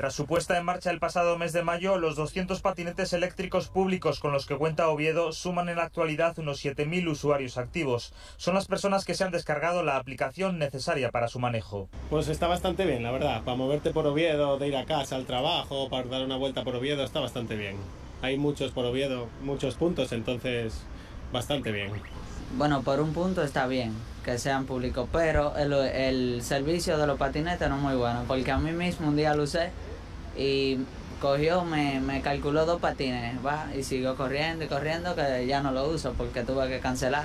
Tras su puesta en marcha el pasado mes de mayo, los 200 patinetes eléctricos públicos con los que cuenta Oviedo suman en la actualidad unos 7.000 usuarios activos. Son las personas que se han descargado la aplicación necesaria para su manejo. Pues está bastante bien, la verdad. Para moverte por Oviedo, de ir a casa, al trabajo, para dar una vuelta por Oviedo, está bastante bien. Hay muchos por Oviedo, muchos puntos, entonces bastante bien. Bueno, por un punto está bien que sean públicos, pero el, el servicio de los patinetes no es muy bueno, porque a mí mismo un día lo usé y cogió, me, me calculó dos patines, va, y siguió corriendo y corriendo que ya no lo uso porque tuve que cancelar.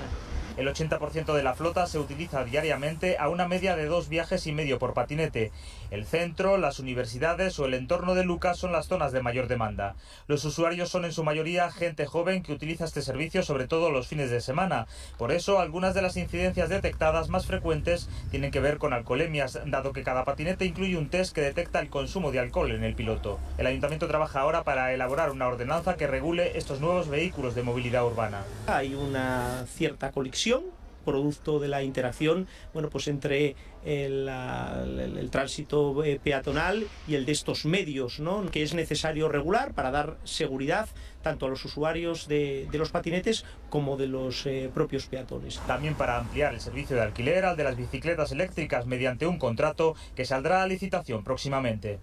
El 80% de la flota se utiliza diariamente a una media de dos viajes y medio por patinete. El centro, las universidades o el entorno de Lucas son las zonas de mayor demanda. Los usuarios son en su mayoría gente joven que utiliza este servicio sobre todo los fines de semana. Por eso, algunas de las incidencias detectadas más frecuentes tienen que ver con alcoholemias, dado que cada patinete incluye un test que detecta el consumo de alcohol en el piloto. El ayuntamiento trabaja ahora para elaborar una ordenanza que regule estos nuevos vehículos de movilidad urbana. Hay una cierta colección producto de la interacción bueno, pues entre el, el, el tránsito eh, peatonal y el de estos medios, ¿no? que es necesario regular para dar seguridad tanto a los usuarios de, de los patinetes como de los eh, propios peatones. También para ampliar el servicio de alquiler al de las bicicletas eléctricas mediante un contrato que saldrá a licitación próximamente.